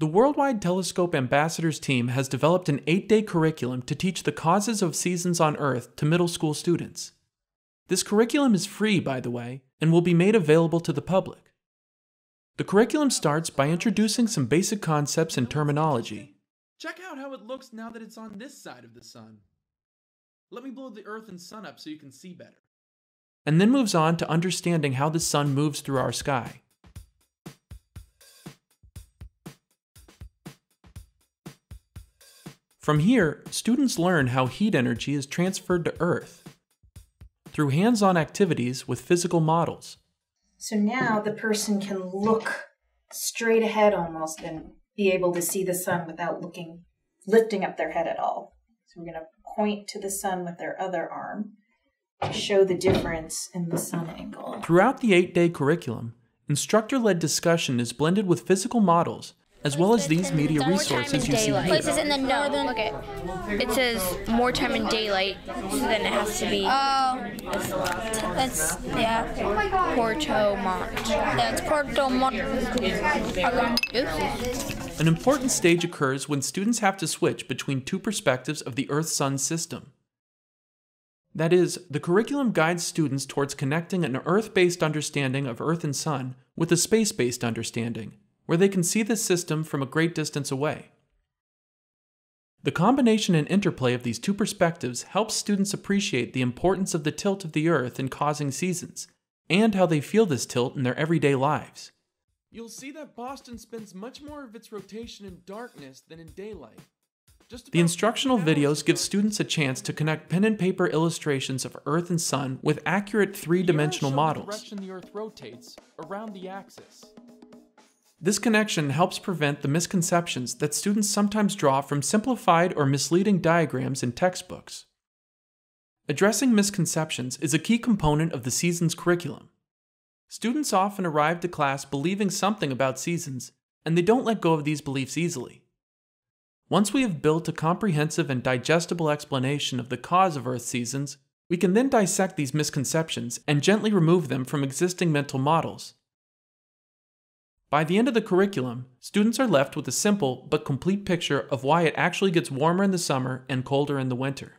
The Worldwide Telescope Ambassadors team has developed an eight day curriculum to teach the causes of seasons on Earth to middle school students. This curriculum is free, by the way, and will be made available to the public. The curriculum starts by introducing some basic concepts and terminology. Check out how it looks now that it's on this side of the sun. Let me blow the earth and sun up so you can see better. And then moves on to understanding how the sun moves through our sky. From here, students learn how heat energy is transferred to Earth through hands on activities with physical models. So now the person can look straight ahead almost and be able to see the sun without looking, lifting up their head at all. So we're going to point to the sun with their other arm to show the difference in the sun angle. Throughout the eight day curriculum, instructor led discussion is blended with physical models as well as these media resources you see here. Places in the northern. Okay. It says more time in daylight, so then it has to be. Oh, that's yeah. Puerto Montt. That's Puerto Montt. An important stage occurs when students have to switch between two perspectives of the Earth Sun system. That is, the curriculum guides students towards connecting an Earth based understanding of Earth and Sun with a space based understanding where they can see the system from a great distance away. The combination and interplay of these two perspectives helps students appreciate the importance of the tilt of the Earth in causing seasons, and how they feel this tilt in their everyday lives. You'll see that Boston spends much more of its rotation in darkness than in daylight. the instructional videos give students a chance to connect pen and paper illustrations of Earth and Sun with accurate three-dimensional models. The direction the Earth rotates around the axis. This connection helps prevent the misconceptions that students sometimes draw from simplified or misleading diagrams in textbooks. Addressing misconceptions is a key component of the seasons curriculum. Students often arrive to class believing something about seasons, and they don't let go of these beliefs easily. Once we have built a comprehensive and digestible explanation of the cause of Earth's seasons, we can then dissect these misconceptions and gently remove them from existing mental models by the end of the curriculum, students are left with a simple but complete picture of why it actually gets warmer in the summer and colder in the winter.